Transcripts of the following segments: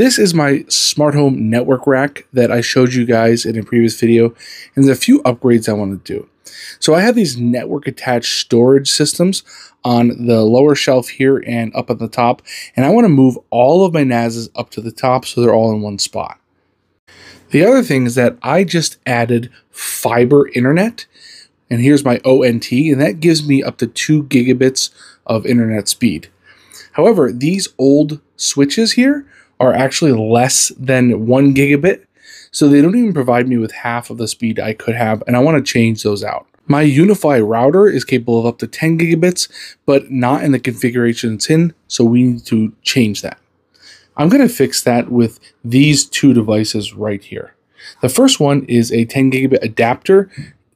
This is my smart home network rack that I showed you guys in a previous video, and there's a few upgrades I want to do. So I have these network attached storage systems on the lower shelf here and up at the top, and I want to move all of my NASs up to the top so they're all in one spot. The other thing is that I just added fiber internet, and here's my ONT, and that gives me up to 2 gigabits of internet speed. However, these old switches here are actually less than 1 gigabit, so they don't even provide me with half of the speed I could have, and I want to change those out. My UniFi router is capable of up to 10 gigabits, but not in the configuration it's in, so we need to change that. I'm going to fix that with these two devices right here. The first one is a 10 gigabit adapter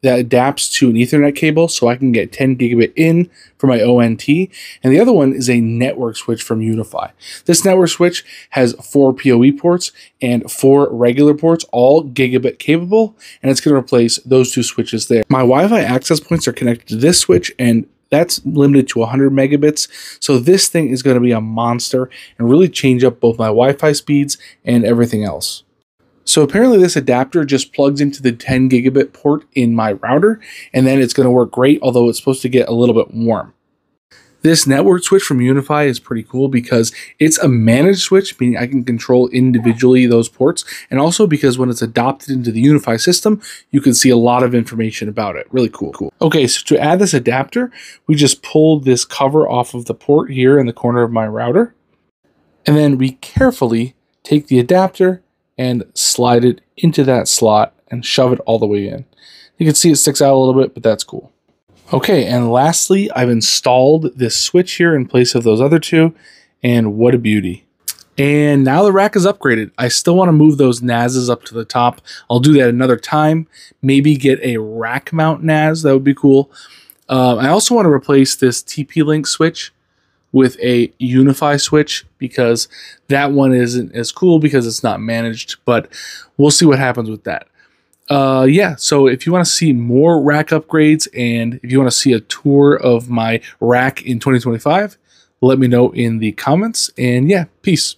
that adapts to an Ethernet cable so I can get 10 gigabit in for my ONT. And the other one is a network switch from UniFi. This network switch has four PoE ports and four regular ports, all gigabit capable, and it's going to replace those two switches there. My Wi Fi access points are connected to this switch and that's limited to 100 megabits. So this thing is going to be a monster and really change up both my Wi-Fi speeds and everything else. So apparently this adapter just plugs into the 10 gigabit port in my router, and then it's going to work great, although it's supposed to get a little bit warm. This network switch from UniFi is pretty cool because it's a managed switch, meaning I can control individually those ports, and also because when it's adopted into the UniFi system, you can see a lot of information about it. Really cool. Cool. Okay, so to add this adapter, we just pull this cover off of the port here in the corner of my router, and then we carefully take the adapter and slide it into that slot and shove it all the way in. You can see it sticks out a little bit, but that's cool. Okay, and lastly, I've installed this switch here in place of those other two, and what a beauty. And now the rack is upgraded. I still want to move those NASs up to the top. I'll do that another time. Maybe get a rack mount NAS. That would be cool. Uh, I also want to replace this TP-Link switch with a UniFi switch because that one isn't as cool because it's not managed, but we'll see what happens with that. Uh, yeah, so if you want to see more rack upgrades and if you want to see a tour of my rack in 2025, let me know in the comments. And yeah, peace.